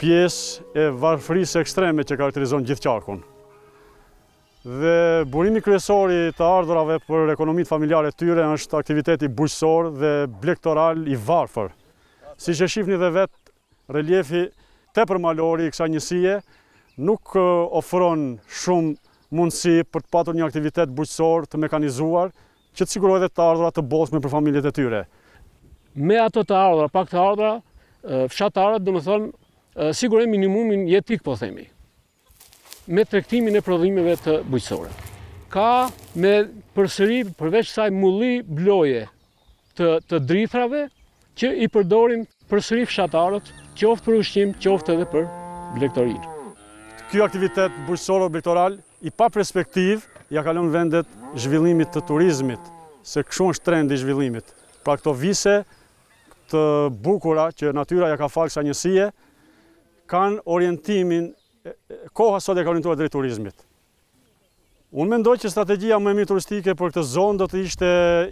pjesë e varfërisë ekstreme që karakterizon gjithë qarkun. Dhe burimi kryesor i të ardhurave për ekonomitë familjare të tyre është aktiviteti bujqësor dhe blegtoral i varfër. Siç e shifni dhe vet, reliefi tepër malor i kësaj njësie nuk ofron shumë mundësi për të patur një aktivitet bujqësor të mekanizuar Që të sigurojë dhe të ardhura të bollshme për familjet e tyre. Me ato të ardhura, pak të ardhura, fshatarët, domethënë, sigurojnë minimumin jetik, po themi, me tregtimin e prodhimeve të bujqësore. Ka me përsëri përveç saj mulli bloje të, të drithrave, që i përdorin përsëri fshatarët, qoftë për ushqim, qoftë edhe për blegtorinë. Ky aktivitet bujqësoro-blegtoral i paperspektivë ia ka lënë vendet zhvillimit të turizmit, se kështu është trendi i zhvillimit. Pra këto vise të bukura që natyra ia ka falë kësaj njësie kanë orientimin, koha sot e ka orientuar drejt turizmit. Unë mendoj që strategjia më e mirë turistike për këtë zonë do të ishte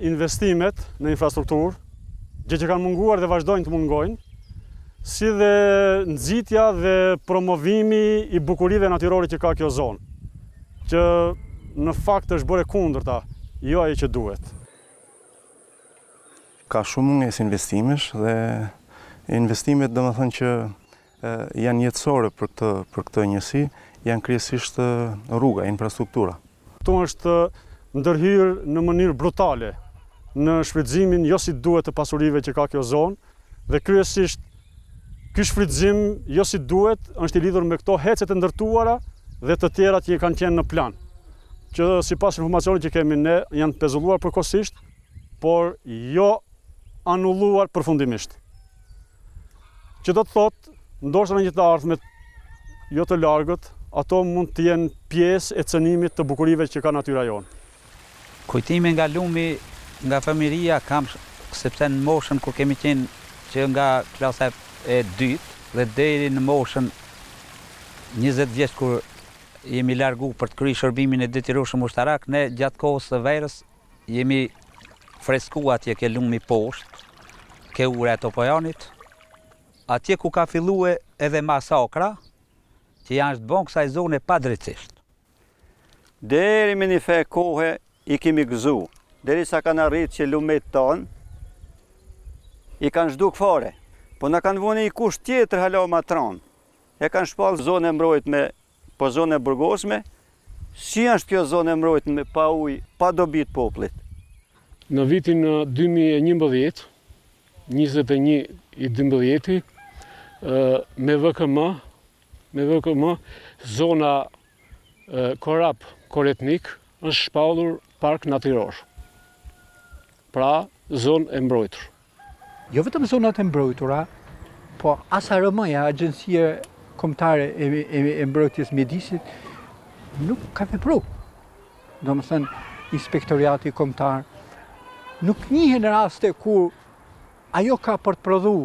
investimet në infrastrukturë, gjë që kanë munguar dhe vazhdojnë të mungojnë, si dhe nxitja dhe promovimi i bukurive natyrore që ka kjo zonë, që në fakt është bërë e kundërta, jo ajo që duhet. Ka shumë mungesë investimesh dhe investimet domethënë që janë jetësore për këtë për këtë njësi janë kryesisht rruga, infrastruktura. Këtu është ndërhyrë në mënyrë brutale në shfrytëzimin jo si duhet të pasurive që ka kjo zonë dhe kryesisht ky shfrytëzim jo si duhet është i lidhur me këto hecet e ndërtuara dhe të tjera që kanë qenë në plan. Që sipas informacionit që kemi ne janë pezulluar përkohësisht, por jo anulluar përfundimisht. Që do të thotë, ndoshta në një të ardhme jo të largët, ato mund të jenë pjesë e cënimit të bukurive që ka natyra jonë. Kujtime nga lumi, nga fëmijëria kam sepse në moshën kur kemi qenë që nga klasa e dytë dhe deri në moshën 20 vjeç kur jemi largu për të kryer shërbimin e detyrueshëm ushtarak, ne gjatë kohës së verës Jemi fresku atje ke lumi poshtë, ke ura e Topojanit, atje ku ka fillue edhe masakra që janë është bo kësaj zone padrejtësisht. Deri me një fe kohe i kemi gëzu, deri sa kanë arritë që lumet tanë i kanë zhdukë fare, po na kanë vune një kusht tjetër hala ma t'ranë, e kanë shpallë zonë e mbrojtme Po zonë e burgosme, si është kjo zonë e mbrojtur me pa ujë, pa dobitë e popullit? Në vitin dy mijë e njëmbëdhjetë, njëzet e një i dymbëdhjeti, me VKM, me VKM, zona Korab-Koritnik është shpallur park natyror. Pra, zonë e mbrojtur. Jo vetëm zonat e mbrojtura, po as AKM-ja, Agjencia Kombëtare e Mbrojtjes Mjedisit, nuk ka vepru. Domethënë, inspektoriati kombëtar, nuk njihen raste kur ajo ka për të prodhu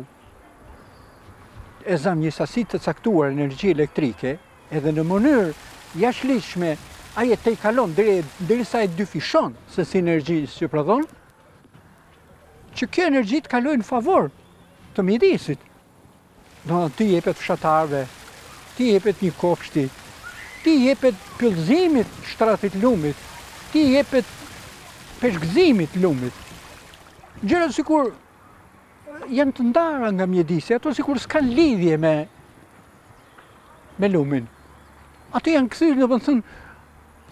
e zëmë një sasi të caktuar energji elektrike, edhe në mënyrë jashtligjshme, ajo tejkalon, derisa e dyfishon sasinë energji që prodhon, Që kjo energji të kalojë në favor të mjedisit. Domethënë t'i jepet fshatarëve, t'i jepet një kopshti, t'i jepet pyllëzimit shtratit lumit, t'i jepet peshkëzimit lumit. Gjërat sikur janë të ndara nga mjedisi, ato sikur s'kanë lidhje me, me lumin. Ato janë kthy, domethënë,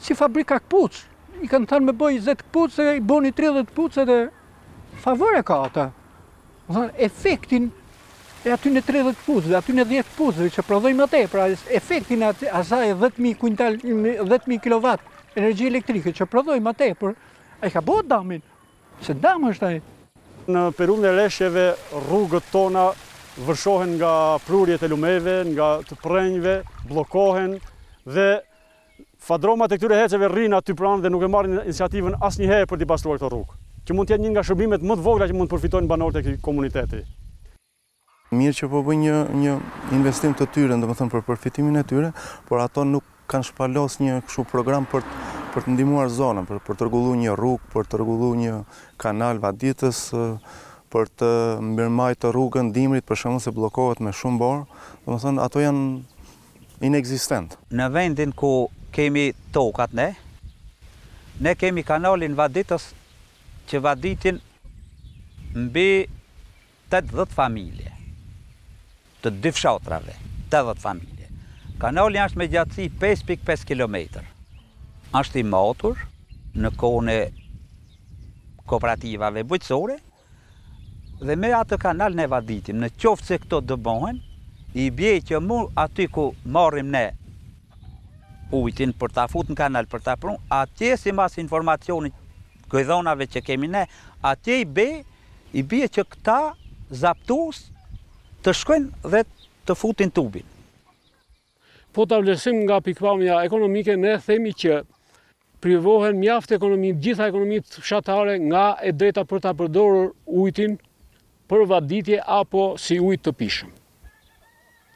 Si fabrika këpucësh, i kanë thënë me bo 10 këpucë, i bëni 30 këpucë dhe favor e ka ata. Dhe efektin e atyne 30 këpucëve, atyne 10 këpucëve që prodhojmë atë, pra efektin e asaj 10.000 kuintal, 10.000 kilovat energji elektrike që prodhojmë atë, pra e ka bo damin, se dam është ai. Në periudhën e reshjeve rrugët tona vërshohen nga prurjet e lumenjve, nga të përrenjve, bllokohen dhe Fadromat e këtyre HEC-eve rrinë aty pranë dhe nuk e marrin iniciativën asnjëherë për t'i pastruar këto rrugë, që mund të jetë një nga shërbimet më të vogla që mund të përfitojnë banorët e këtij komuniteti. Mirë që po bëjnë një një investim të tyren, domethënë për përfitimin e tyre, por ato nuk kanë shpalosë një kështu program për për të ndihmuar zonën, për për të rregulluar një rrugë, për të rregulluar një kanal vaditës, për të mirëmbajtë rrugën dimrit, për shembull se bllokohet me shumë borë, domethënë ato janë inekzistent. Në vendin ku kemi tokat ne, ne kemi kanalin vaditës që vaditim mbi tetëdhjetë familje të dy fshatrave, tetëdhjetë familje. Kanali është me gjatësi pesë pikë pesë kilometër. Është i matur në kohën e kooperativave bujqësore. Dhe me atë kanal ne vaditim, në qoftë se këto do bohen, i bie që mu aty ku marrim ne ujtin për ta fut në kanal për ta pru, atje sipas informacionit e të dhonave që kemi ne, atje i bie, i bie që këta zaptus të shkojnë dhe të futin tubin. Po ta vlerësojmë nga pikëpamja ekonomike, ne themi që privohen mjaft ekonomitë, gjitha ekonomitë fshatare nga e drejta për ta përdorur ujtin për vaditje apo si ujt të pijshëm.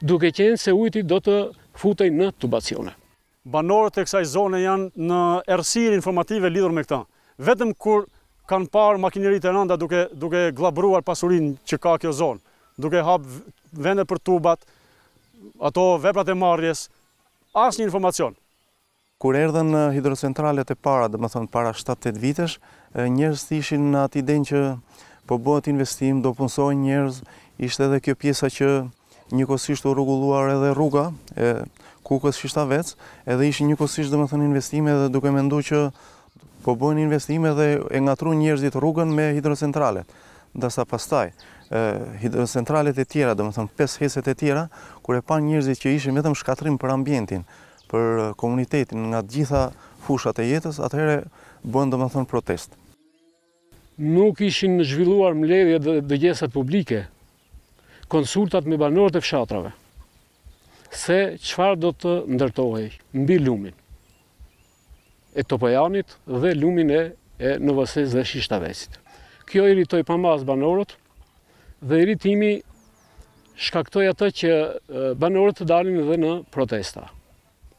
Duke qenë se ujti do të futej në tubacione. Banorët e kësaj zone janë në errësirë informative lidhur me këtë. Vetëm kur kanë parë makineritë e rënda duke duke gllabëruar pasurinë që ka kjo zonë, duke hap vende për tubat, ato veprat e marrjes, asnjë informacion. Kur erdhën hidrocentralet e para, domethënë para shtatë tetë vitesh, njerëzit ishin në atë idenë që po bëhet investim, do punësohen njerëz, ishte edhe kjo pjesa që Njëkohësisht u rregulluar edhe rruga Kukës Shishtavec, edhe ishin njëkohësisht domethënë investime dhe duke menduar që po bëhen investime dhe e ngatërruan njerëzit rrugën me hidrocentralet. Ndërsa pastaj hidrocentralet e tjera, domethënë pesë hecet e tjera, kur e panë njerëzit që ishin vetëm shkatërrim për ambientin, për komunitetin nga të gjitha fushat e jetës, atëherë bënë domethënë protestë. Nuk ishin zhvilluar mbledhjet dhe dëgjesat publike, konsultat me banorët e fshatrave se çfarë do të ndërtohej mbi lumin e Topojanit dhe lumin e e Novosejës dhe Shishtavecit. Kjo irritoi pa masë banorët dhe irritimi shkaktoi atë që banorët të dalin edhe në protesta.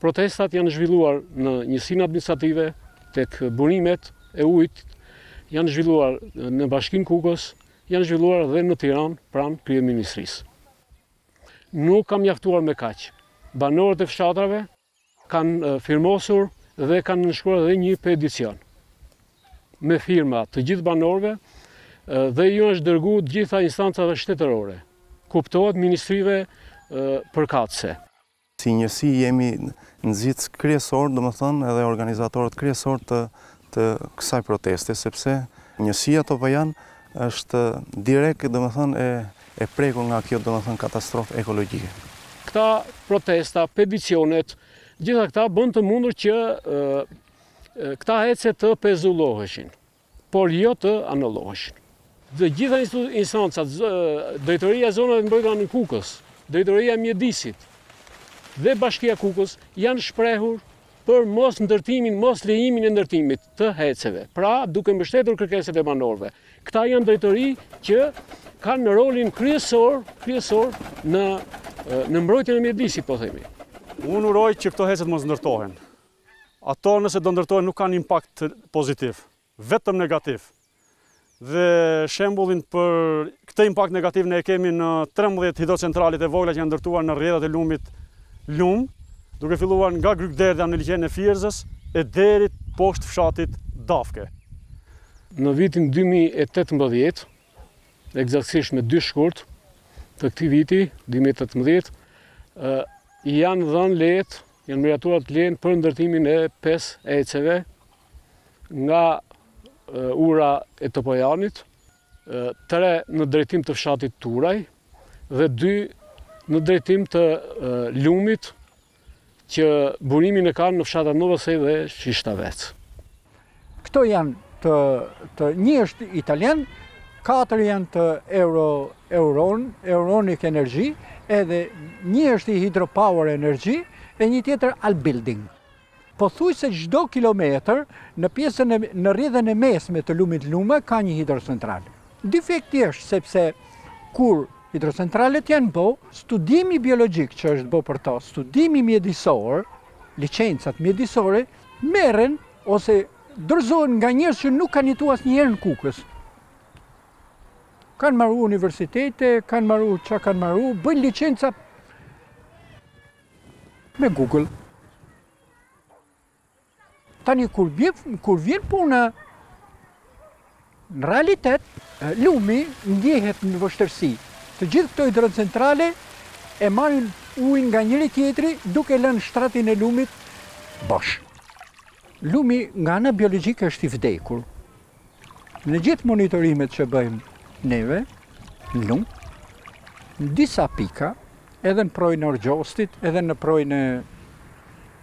Protestat janë zhvilluar në njësinë administrative, tek burimet e ujit, janë zhvilluar në Bashkinë Kukës, janë zhvilluar dhe në Tiranë pranë kryeministrisë. Nuk ka mjaftuar me kaq. Banorët e fshatrave kanë firmosur dhe kanë nënshkruar edhe një peticion me firma të gjithë banorëve dhe iu është dërgu gjitha instancave shtetërore, kuptohet ministrive përkatëse. Si njësi jemi nxitës kryesorë, domethënë edhe organizatorët kryesorë të të kësaj proteste, sepse njësia Topojan është direkt domethënë e e prekur nga kjo domethënë katastrofë ekologjike. Këta protesta, peticionet, gjitha këta bënë të mundur që këta hece të pezulloheshin. por jo të anulloheshin. Të gjitha instancat, Drejtoria e Zonave të Mbrojtura në Kukës, Drejtoria e Mjedisit dhe Bashkia Kukës janë shprehur për mosndërtimin, moslejimin e ndërtimit të heceve. Pra, duke mbështetur kërkesat e banorëve. Këta janë drejtori që kanë rolin kryesor, kryesor në në mbrojtjen e mjedisit, po themi. Unë uroj që këto hecet mos ndërtohen. Ato nëse do ndërtohen nuk kanë impakt pozitiv, vetëm negativ. Dhe shembullin për këtë impakt negativ ne e kemi në trembëdhjetë hidrocentralet e vogla që janë ndërtuar në rrjedhat e lumit Lum, duke filluar nga grykëderdhja në liqenin e Fierzës e deri poshtë fshatit Dafke. Në vitin dy mijë e tetëmbëdhjetë, ekzaktësisht me dy shkurt të këtij viti, dy mijë e tetëmbëdhjetë, janë dhënë lejet Janë miratuar lejet për ndërtimin e pesë HEC-eve nga ura e Topojanit, tre në drejtim të fshatit Turaj dhe dy në drejtim të lumit që burimin e kanë në fshatat Novosej dhe Shishtavec. Këto janë të, të një është italian, katër janë të euro, euron, Euronic Energy, edhe një është i Hydropower Energy, e një tjetër Albuilding. Pothuajse çdo kilometër në pjesën e, në rrjedhën e mesme të lumit Luma ka një hidrocentral. Difekti është sepse kur hidrocentralet janë bo, studimi biologjik që është bo për to, studimi mjedisor, licencat mjedisore, merren Ose dorëzohen nga njerëz që nuk kanë jetu asnjëherë në Kukës. Kanë maru universitete, kanë maru çka kanë maru, bëjnë licenca me Google. Tani kur vjen kur vjen puna Në realitet, lumi ndjehet në vështirësi. Të gjithë këto hidrocentrale e marrin ujin nga njëri tjetri duke lënë shtratin e lumit bosh. Lumi nga ana biologjike është i vdekur. Në gjithë monitorimet që bëjmë neve, në lumë, në disa pika, edhe në përroin e Orgjostit, edhe në projnë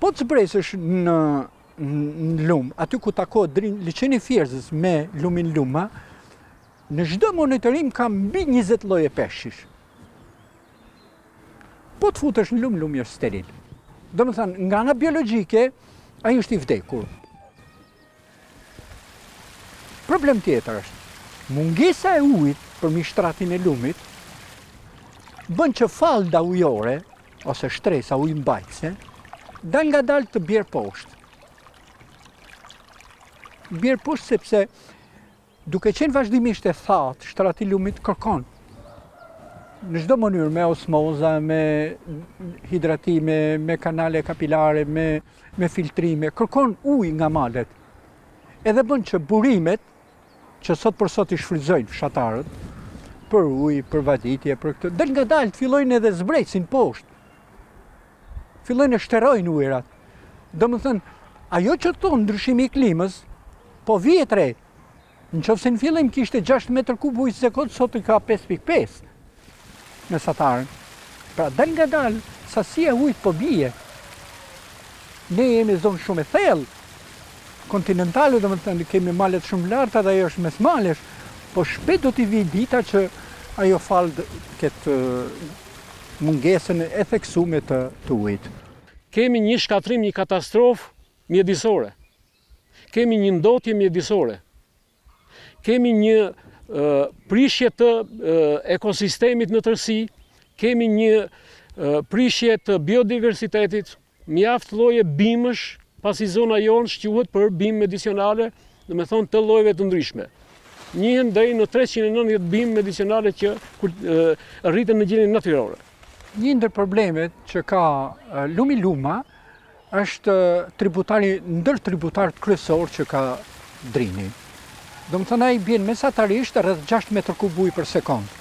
Po të zbresësh në lumë, aty ku takohet Drin liqeni i Fierzës me lumin Luma, në çdo monitorim ka mbi 20 lloje peshqish. Po të futesh në lumë, lumi është steril. Domethënë, nga ana biologjike, ai është i vdekur. Problem tjetër është, mungesa e ujit përmbi shtratin e lumit, bën që falda ujore, ose shtresa ujëmbajtëse, dalëngadalë të bjerë poshtë. Bie poshtë sepse Duke qenë vazhdimisht e thatë, shtrati i lumit kërkon në çdo mënyrë me osmoza, me hidratime, me kanale kapilare, me me filtrime, kërkon ujë nga malet. Edhe bën që burimet që sot për sot i shfrytëzojnë fshatarët për ujë, për vaditje, për këtë, dalëngadalë të fillojnë edhe zbresin poshtë. fillojnë e shterojnë ujërat. Domethënë, ajo që thonë ndryshimi i klimës, po vihet re, në qoftë se në fillim kishte 6 metrë kub ujë sekondë, sot i ka 5.5 mesataren. Pra, dalëngadalë, sasia e ujit po bie. Ne jemi zonë shumë e thellë, kontinentale, domethënë, kemi malet shumë të larta dhe ajo është mes malesh, po shpejt do t'i vijë dita që ajo fal këtë mungesën e theksume të ujit. Kemi një shkatërrim, një katastrofë mjedisore. Kemi një ndotje mjedisore. Kemi një prishje të ekosistemit në tërësi, kemi një prishje të biodiversitetit, Mjaft lloje bimësh, pasi zona jonë shquhet për bimë medicinale, domethënë të llojeve të ndryshme. Njihen deri në 390 bimë medicinale që rriten në gjendje natyrore. Një ndër problemet që ka lumi Luma është tributari ndër tributarët kryesorë që ka Drini. Domethënë ai bjen mesatarisht rreth 6 metrë kub ujë për sekundë.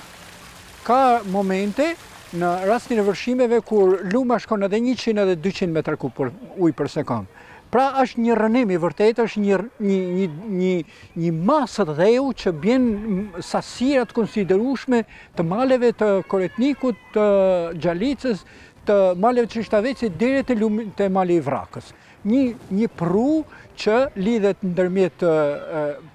Ka momente në rastin e vërshimeve kur Luma shkon edhe 100 edhe 200 metra kub ujë për sekond. Pra është një rrënim i vërtetë, është një, një, një, një, një masë dheu që bjen sasira të konsiderueshme të maleve të Koritnikut, të Gjallicës, të maleve të Shishtavecit, deri te lumi, te mali i Vracës. Një një prru që lidhet ndërmjet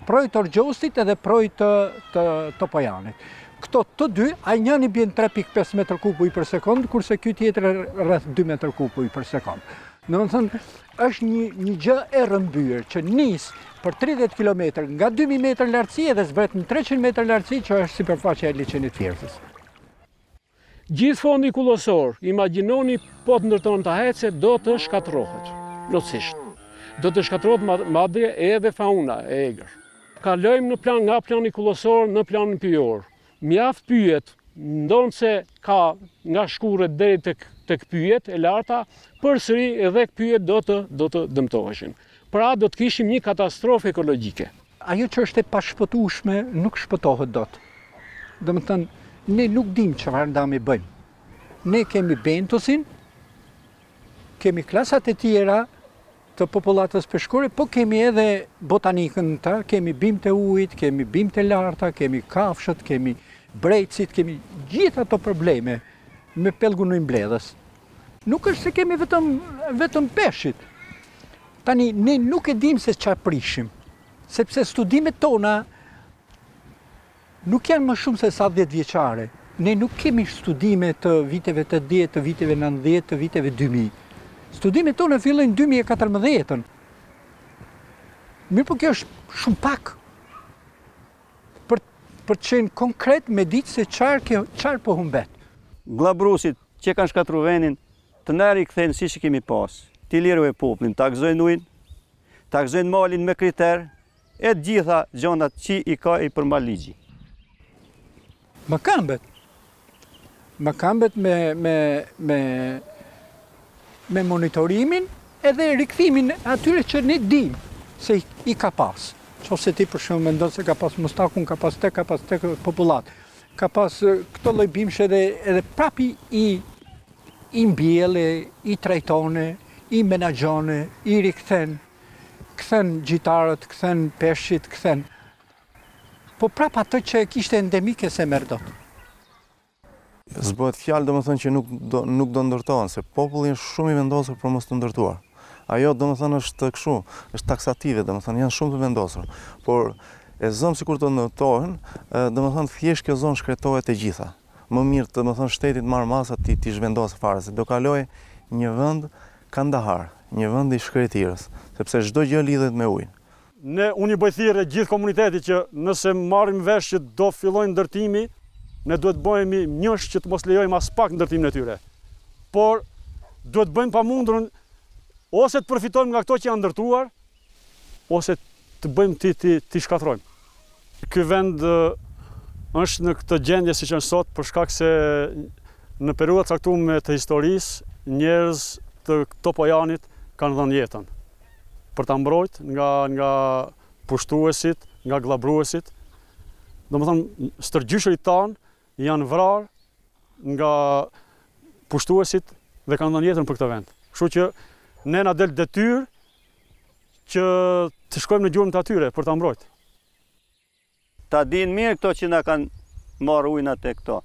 prroit të Orgjostit edhe prroit të, të Topojanit. Këto të dy, ai njëni bjen 3.5 m kub ujë për sekundë, kurse ky tjetri rreth 2 m kub ujë për sekundë. Domethënë, është një, një gjë e rrëmbyer që nis për 30 km nga 2000 m lartësi edhe zbret në 300 m lartësi që është sipërfaqja e liqenit të Fierzës. Gjithë fondi kullosor, imagjinoni po të ndërtohen ata HEC-e, do të shkatërrohet plotësisht. Do të shkatërrohet madje edhe fauna e egër. Kalojmë në plan nga plani kullosor në planin pyjor. Mjaft pyjet, ndonëse ka nga shkurret deri tek tek pyjet e larta, përsëri edhe pyjet do të do të dëmtoheshin. Pra do të kishim një katastrofë ekologjike. Ajo që është e pashpëtueshme nuk shpëtohet dot. Domethënë, ne nuk dimë çfarë dami bëjmë. Ne kemi bentosin, kemi klasat e tjera të popullatës peshkore, po kemi edhe botanikën në ta, kemi bimët e ujit, kemi bimët e larta, kemi kafshët, kemi brejtësit, kemi gjithë ato probleme me pellgun ujëmbledhës. Nuk është se kemi vetëm vetëm peshqit. Tani ne nuk e dimë se çfarë prishim, sepse studimet tona nuk janë më shumë se sa 10 vjeçare. Ne nuk kemi studime të viteve 80, të viteve 90, të viteve 2000. Studimet tona fillojnë 2014-ën. Mirëpo kjo është shumë pak për, për të qenë konkret me ditë se çar, çar po humbet. Gllabruesit Që kan shkatru venin të na rikthejn siç e kemi pas ta lirojn poplin ta gzojn ujn ta gzojn malin me kriter e të gjitha gjanat qi i ka i përmba ligji. Mëkëmbet. Mëkëmbet me me me me monitorimin edhe rikthimin atyre që ne dim se i ka pas. Qoftë se ti për shembull mendon se ka pas mustakun, ka pas të, ka pas të popullat. Ka pas këto lloj bimsh edhe edhe prap e i mbjell e, i trajton e, i menaxhon e, i rikthen, kthen gjitarët, kthen peshqit, kthen. Po prap atë që e kishte endemike s'e merr dot. S'bëhet fjalë domethënë që nuk do nuk do ndërtohen, se populli është shumë i vendosur për mos t'u ndërtuar. Ajo domethënë është kështu, është taksative, domethënë janë shumë të vendosur. Por e zëmë sikur të ndërtohen, domethënë thjesht kjo zonë shkretohet e gjitha. Më mirë domethënë shteti të marrë masa t'i t'i zhvendosë fare se do kalojë një vend Kandahar, një vend i shkretirës, sepse çdo gjë lidhet me ujin. Ne, unë i bëj thirrje gjithë komunitetit që nëse marrim vesh që do fillojnë ndërtimi, ne duhet të bëhemi njësh që të mos lejojmë aspak ndërtimin e tyre. Por, duhet të bëjmë pamundurën ose të përfitojmë nga këto që janë ndërtuar, ose të bëjmë t'i t'i t'i shkatërrojmë. Ky vend është në këtë gjendje siç është sot për shkak se në periudha të caktume të historisë njerëz të Topojanit kanë dhënë jetën. për ta mbrojtë nga nga pushtuesit, nga gllabruesit. Domethënë, stërgjyshërit tanë janë vrarë nga pushtuesit dhe kanë dhënë jetën për këtë vend. Kështu që ne na del detyrë që të shkojmë në gjurmët e tyre për ta mbrojtë. Ta dinë mirë këto që na kanë marrë ujnat e këto.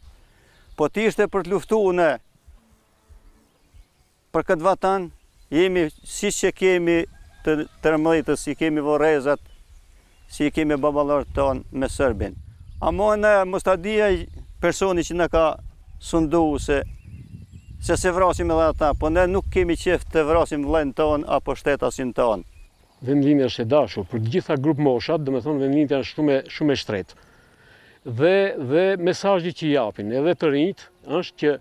Po të ishte për të luftu ne për këtë vatan, jemi siç kemi të trembëdhjetës, si kemi vorrezat, si kemi baballarët tonë me serbin. Ama në mustadia i personi që na ka sundu se se se vrasim edhe ata, po ne nuk kemi qejf të vrasim vllanë tonë apo shtetasin tonë. Vendlindja është e dashur për të gjitha grupmoshat, domethënë vendlindja është shumë, shumë e shtrenjtë. Dhe dhe mesazhi që japin edhe të rinjtë është që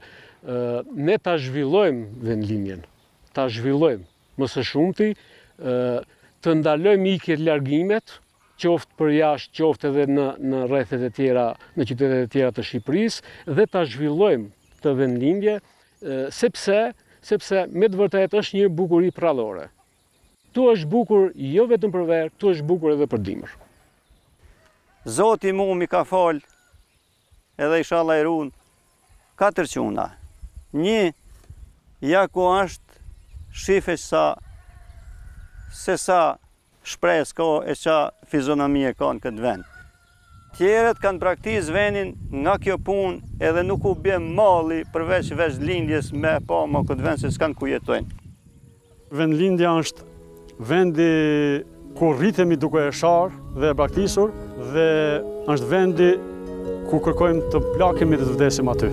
ne ta zhvillojmë vendlindjen, ta zhvillojmë më së shumti, ë të ndalojmë ikjet, largimet, qoftë për jashtë, qoftë edhe në në rrethet e tjera, në qytetet e tjera të Shqipërisë dhe ta zhvillojmë këtë vendlindje, sepse sepse me të vërtetë është një bukuri përrallore. Ktu është bukur jo vetëm për verë, ktu është bukur edhe për dimër. Zoti mu m'i ka fal edhe ishalla i run katër çuna. Një ja ku është shifeni sa se sa shpresë ka e ça fizionomie ka në këtë vend. Tjerët kanë braktis venin nga kjo punë edhe nuk u bie malli përveç vendlindjes me e pa mo këtë vend se s'kanë ku jetojnë. Vendlindja është vendi ku rritemi duke e sharë dhe e braktisur dhe është vendi ku kërkojmë të plakemi dhe të vdesim aty.